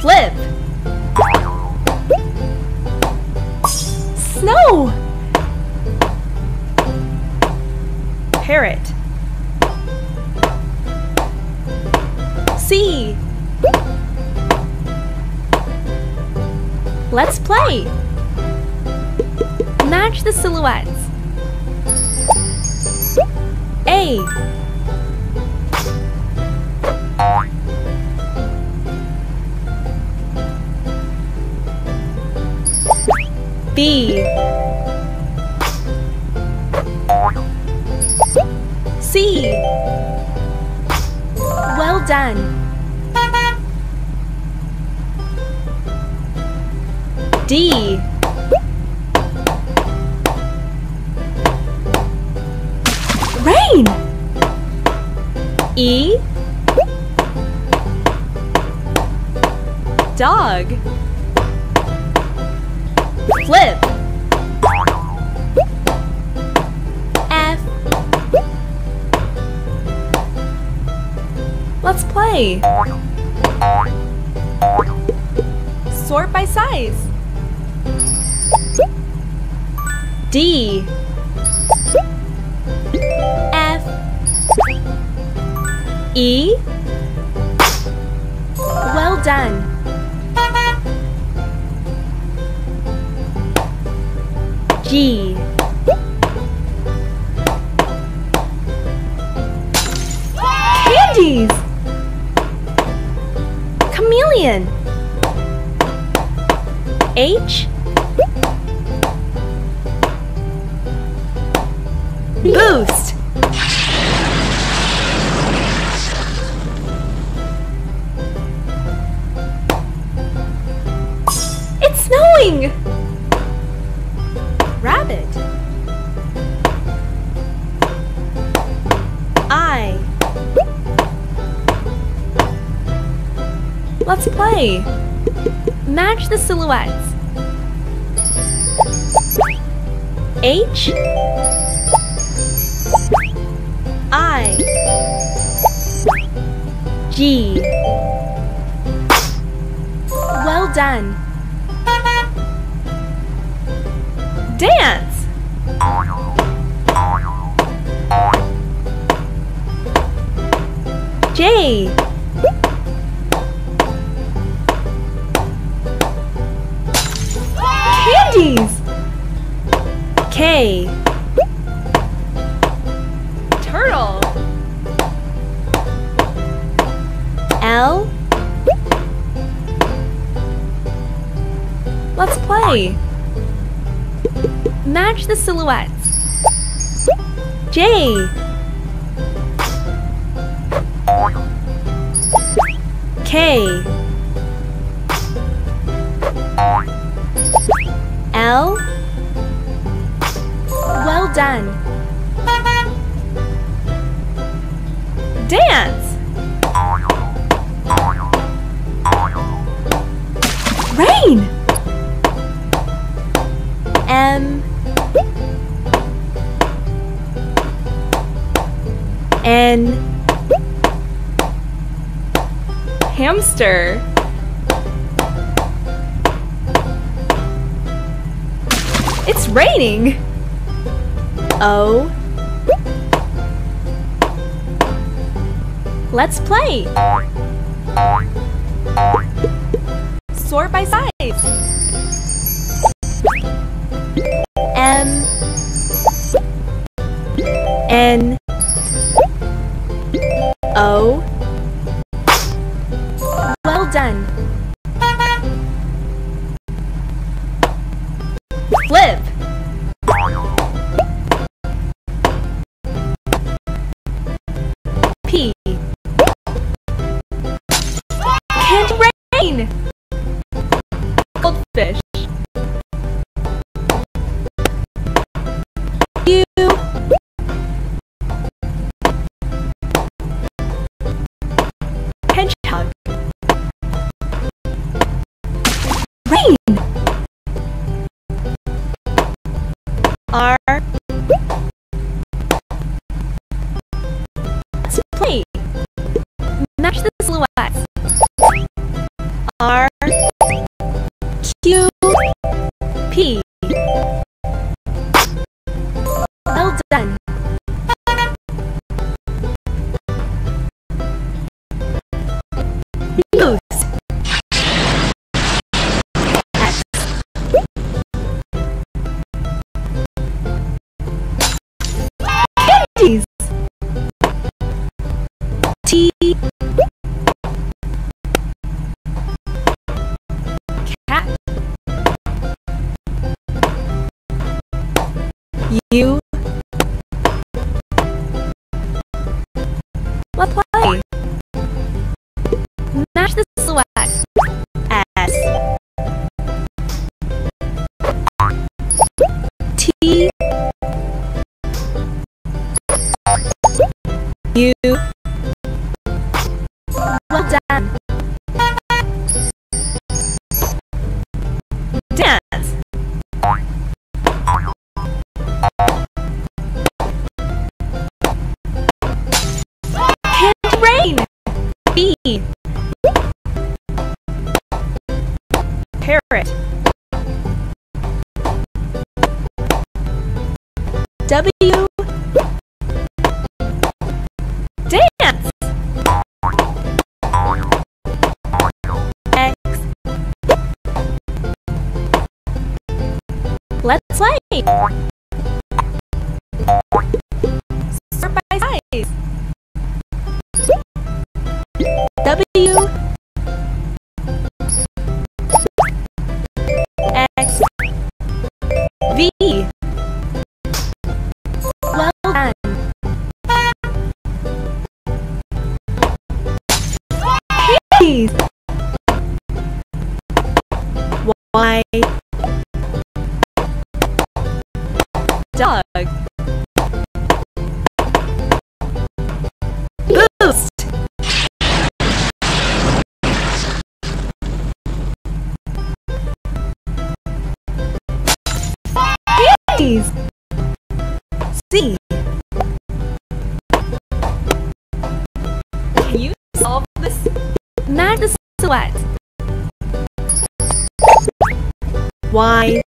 Flip. Snow. Parrot. C. Let's play. Match the silhouettes. A. B. C. Well done. D. Rain. E. Dog. Flip. F. Let's play. Sort by size. D. F. E. Well done. G. Candies! Chameleon. H. Boost. Let's play. Match the silhouettes. H. I. G. Well done. Dance. J. L. Let's play. Match the silhouettes. J. K. L. Well done. Dance. Rain. M. N. Hamster. It's raining. O. Let's play. Sort by size. M. N. O. Well done. Rain. R. Let's play. silhouettes. R Q P Well done. News T Cat. U Let's play. Match the silhouettes. S T U Parrot. W. Dance. X. Let's play. Sort by size V Well done. Keys Y C Can you solve this? Match the silhouettes. Y